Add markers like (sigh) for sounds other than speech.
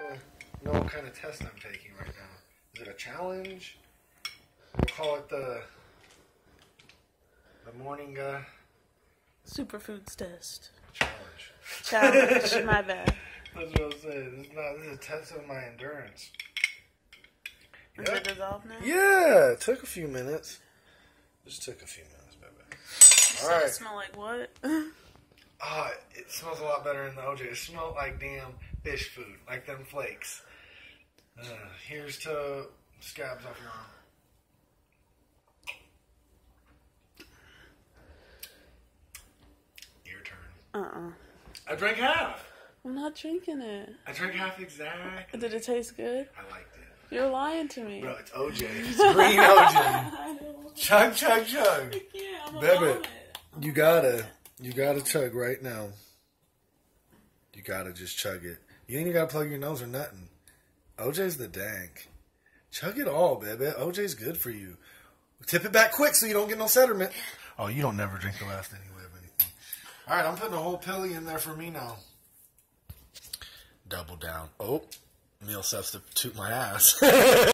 Uh, know what kind of test I'm taking right now. Is it a challenge? We'll call it the the morning uh, Superfoods test. challenge. Challenge. (laughs) My bad. That's what I'm saying. This is not this is a test of my endurance. Is it dissolved now? Yeah, it took a few minutes. Just took a few minutes, baby. So All right. It smell like what? Ah, it smells a lot better in the OJ. It smelled like damn fish food, like them flakes. Uh, here's to scabs off your arm. Your turn. uh-uh. I drank half. I'm not drinking it. I drank half exactly. Did it taste good? I liked it. You're lying to me. Bro, it's OJ. (laughs) It's green OJ. I. Chug, chug, chug. Yeah, I'm a Baby. You gotta, you gotta chug right now. You gotta just chug it. You ain't even gotta plug your nose or nothing. OJ's the dank. Chug it all, baby. OJ's good for you. Tip it back quick so you don't get no sediment. Oh, you don't never drink the last anyway of anything. All right, I'm putting a whole pilly in there for me now. Double down. Oh, meal substitute my ass. (laughs)